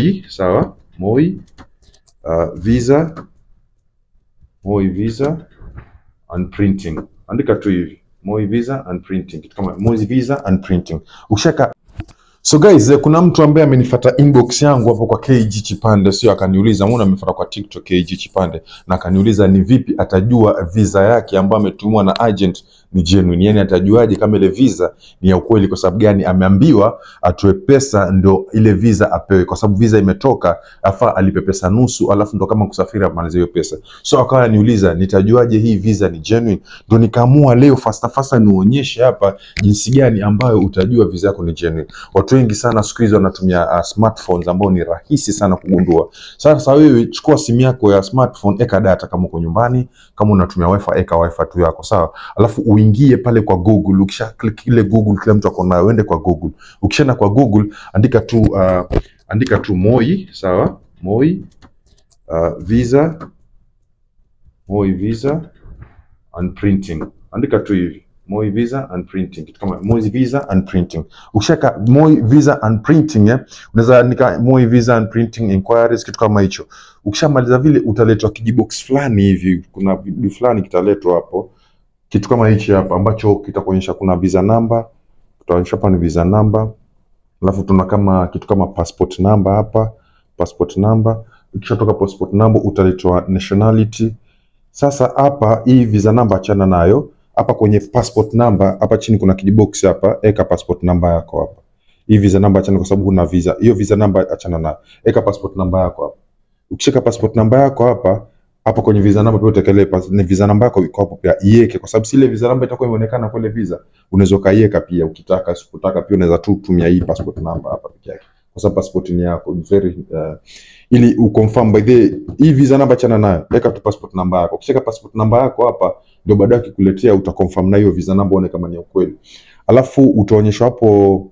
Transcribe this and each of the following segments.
Moi, sawa, Moi uh, visa? Moi visa and printing, andika tu hivi. Moi visa and printing, kitu kama Moi visa and printing. Ukishaka So guys, eh, kuna mtu ambaye amenifuata inbox yangu hapo kwa KG Chipande, sio akaniuliza, mbona amefuata kwa TikTok KG Chipande, na akaniuliza ni vipi atajua visa yake ambayo ametumwa na agent ni genuine, yani atajuaje kama ile visa ni ya ukweli? Kwa sababu gani? Ameambiwa atoe pesa ndo ile visa apewe, kwa sababu visa imetoka, afa alipe pesa nusu, alafu ndo kama kusafiri amalize hiyo pesa. So akawa aniuliza nitajuaje hii visa ni genuine? Ndo nikaamua leo fasta fasta nionyeshe hapa jinsi gani ambayo utajua visa yako ni genuine. Watu wengi sana siku hizi wanatumia uh, smartphones ambao ni rahisi sana kugundua. Sasa wewe chukua simu yako ya smartphone, eka data kama uko nyumbani, kama unatumia wifi eka wifi tu yako sawa, alafu uingie pale kwa Google. Ukisha click ile Google, kila mtu ako nayo, uende kwa Google. Ukishaenda kwa Google, andika tu uh, andika tu Moi sawa, Moi uh, visa Moi visa and printing, andika tu hivi Moi visa and printing, kitu kama Moi visa and printing. Ukishaka Moi visa and printing eh, unaweza andika Moi visa and printing inquiries, kitu kama hicho. Ukishamaliza vile, utaletwa kijibox fulani hivi, kuna bibi fulani kitaletwa hapo, kitu kama hichi hapa, ambacho kitakuonyesha kuna visa number, tutaonyesha hapa ni visa number, alafu tuna kama kitu kama passport number hapa, passport number. Ukishatoka passport number, utaletwa nationality. Sasa hapa hii visa number achana nayo hapa kwenye passport number hapa chini kuna kijibox hapa, eka passport number yako hapa. Hii visa number achana, kwa sababu huna visa hiyo. Visa number achana nayo, eka passport number yako hapa. Ukishika passport number yako hapa hapa kwenye visa number pia utekelee ni visa number yako iko hapo pia iweke, kwa sababu sile visa number itakuwa imeonekana kwa ile visa, unaweza kaiweka pia ukitaka, usipotaka pia unaweza tu tumia hii passport number hapa pekee yake, kwa sababu passport ni yako very uh, ili uconfirm by the hii visa namba chana nayo, weka tu passport namba yako. Ukishika passport namba yako hapa ndio baadaye akikuletea utaconfirm na hiyo visa namba, uone kama ni ukweli, alafu utaonyeshwa hapo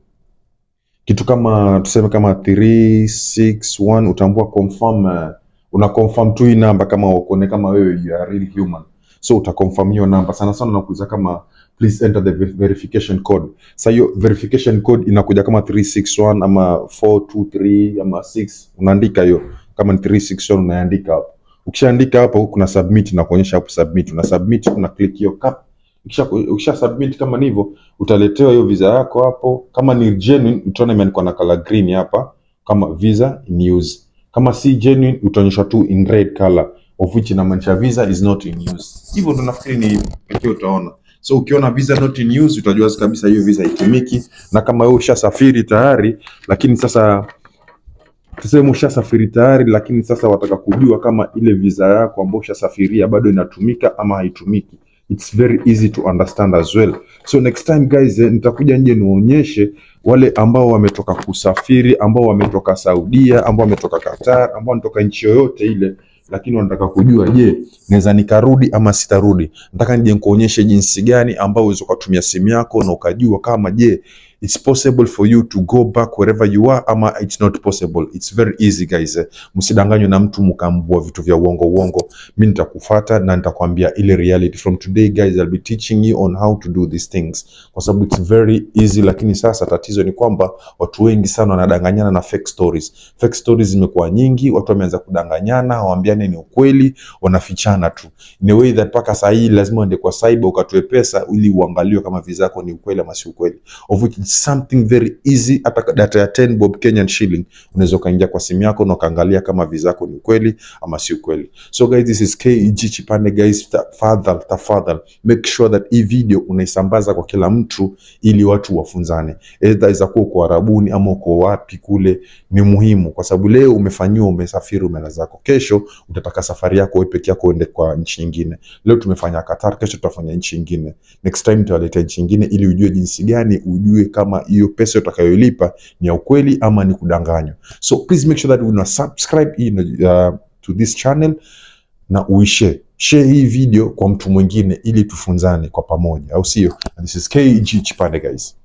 kitu kama tuseme kama 361 utaambua confirm uh, una confirm tu hii namba kama uone kama wewe you are real human so utaconfirm hiyo namba sana sana nakuuliza kama please enter the verification code. Sasa hiyo verification code inakuja kama 361 ama 423 ama 6 unaandika hiyo. Kama ni 361 unaandika hapo. Ukishaandika hapo kuna submit na kuonyesha hapo submit. Una submit una click hiyo cap. Ukisha ukisha submit kama ni hivyo utaletewa hiyo visa yako hapo. Kama ni genuine utaona imeandikwa na color green hapa. Kama visa in use. Kama si genuine utaonyeshwa tu in red color of which inamaanisha visa is not in use. Hivyo ndo nafikiri ni pekee utaona. So ukiona visa not in use utajua kabisa hiyo visa itumiki na kama wewe ushasafiri tayari lakini sasa tuseme ushasafiri tayari lakini sasa wataka kujua kama ile visa yako ambayo ushasafiria bado inatumika ama haitumiki. It's very easy to understand as well. So next time guys eh, nitakuja nje niwaonyeshe wale ambao wametoka kusafiri ambao wametoka saudia ambao wametoka qatar ambao wametoka nchi yoyote ile lakini wanataka kujua je naweza nikarudi ama sitarudi? Nataka nije nikuonyeshe jinsi gani ambao unaweza ukatumia simu yako na ukajua kama je it's possible for you to go back wherever you are ama it's not possible. It's very easy guys. Msidanganywe na mtu mkambua vitu vya uongo uongo. Mi nitakufata na nitakwambia ile reality. From today guys I'll be teaching you on how to do these things. Kwa sababu it's very easy lakini sasa tatizo ni kwamba watu wengi sana wanadanganyana na fake stories. Fake stories zimekuwa nyingi watu wameanza kudanganyana hawaambiane ni ukweli wanafichana tu. In a way that paka saa hii lazima uende kwa cyber ukatoe pesa ili uangaliwe kama visa yako ni ukweli ama si ukweli. Of which something very easy. Hata data ya 10 bob kenyan shilling unaweza ukaingia kwa simu yako na ukaangalia kama visa yako ni ukweli ama si ukweli. So guys this is KG chipande guys tafadhali tafadhali make sure that hii video unaisambaza kwa kila mtu ili watu wafunzane. Either iza kuwa uko arabuni ama uko wapi kule ni muhimu. Kwa sababu leo umefanyiwa umesafiri umeenda zako. Kesho utataka safari yako wewe peke yako uende kwa nchi nyingine. Leo tumefanya Qatar kesho tutafanya nchi nyingine. Next time tutaleta nchi nyingine ili ujue jinsi gani ujue kama hiyo pesa utakayolipa ni ya ukweli ama ni kudanganywa. So please make sure that una subscribe in, uh, to this channel na uishe. Share hii video kwa mtu mwingine ili tufunzane kwa pamoja au sio? This is KG Chipande guys